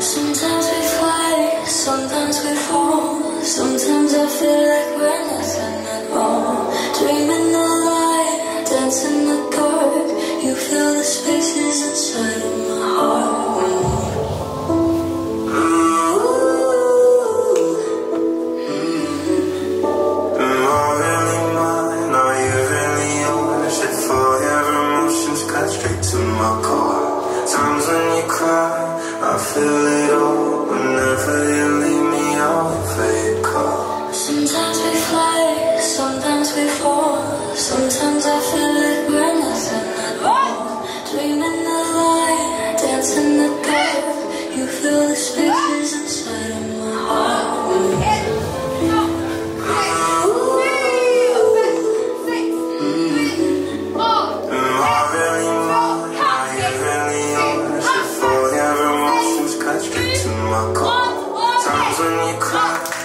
Sometimes we fly, sometimes we fall. Sometimes I feel like we're nothing at all. Dreaming the light, dancing the dark. You fill the spaces inside of my heart. Mm. Cut straight to my core. Feel it all. Whenever you leave me, call. Sometimes we fly, sometimes we fall. Sometimes I feel like my core. Times when you cry,